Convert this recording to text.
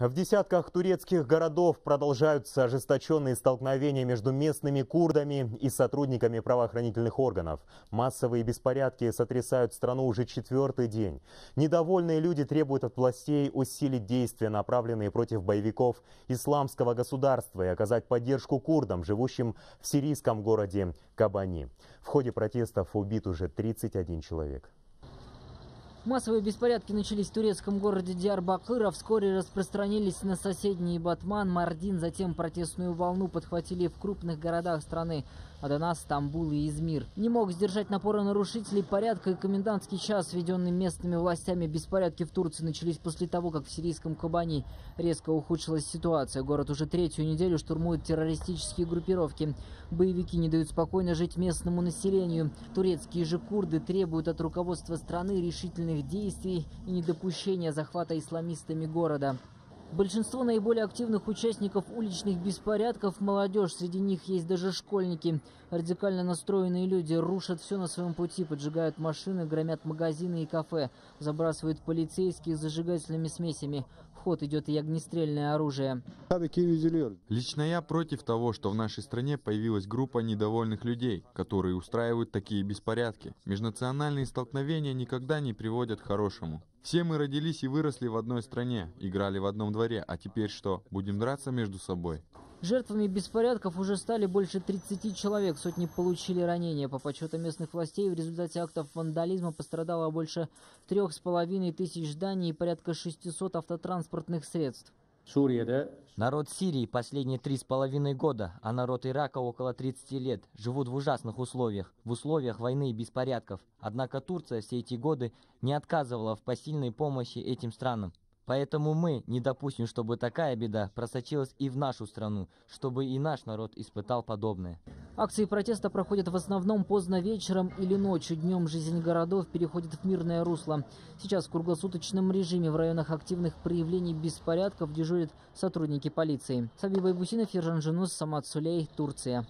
В десятках турецких городов продолжаются ожесточенные столкновения между местными курдами и сотрудниками правоохранительных органов. Массовые беспорядки сотрясают страну уже четвертый день. Недовольные люди требуют от властей усилить действия, направленные против боевиков исламского государства и оказать поддержку курдам, живущим в сирийском городе Кабани. В ходе протестов убит уже 31 человек. Массовые беспорядки начались в турецком городе Диарбакыр, а вскоре распространились на соседние Батман, Мардин, затем протестную волну подхватили в крупных городах страны. Адана, Стамбул и Измир. Не мог сдержать напора нарушителей порядка и комендантский час, введенный местными властями. Беспорядки в Турции начались после того, как в сирийском Кабани резко ухудшилась ситуация. Город уже третью неделю штурмуют террористические группировки. Боевики не дают спокойно жить местному населению. Турецкие же курды требуют от руководства страны решительных действий и недопущения захвата исламистами города. Большинство наиболее активных участников уличных беспорядков – молодежь. Среди них есть даже школьники. Радикально настроенные люди рушат все на своем пути, поджигают машины, громят магазины и кафе, забрасывают полицейских зажигательными смесями. В ход идет и огнестрельное оружие. Лично я против того, что в нашей стране появилась группа недовольных людей, которые устраивают такие беспорядки. Межнациональные столкновения никогда не приводят к хорошему. Все мы родились и выросли в одной стране, играли в одном дворе, а теперь что, будем драться между собой? Жертвами беспорядков уже стали больше 30 человек, сотни получили ранения. По подсчетам местных властей, в результате актов вандализма пострадало больше трех с половиной тысяч зданий и порядка 600 автотранспортных средств. Народ Сирии последние три с половиной года, а народ Ирака около 30 лет, живут в ужасных условиях, в условиях войны и беспорядков. Однако Турция все эти годы не отказывала в посильной помощи этим странам. Поэтому мы не допустим, чтобы такая беда просочилась и в нашу страну, чтобы и наш народ испытал подобное. Акции протеста проходят в основном поздно вечером или ночью. Днем жизнь городов переходит в мирное русло. Сейчас в круглосуточном режиме в районах активных проявлений беспорядков дежурят сотрудники полиции. Сабиба Ибусинов, Ержан Женус, Самат Сулей, Турция.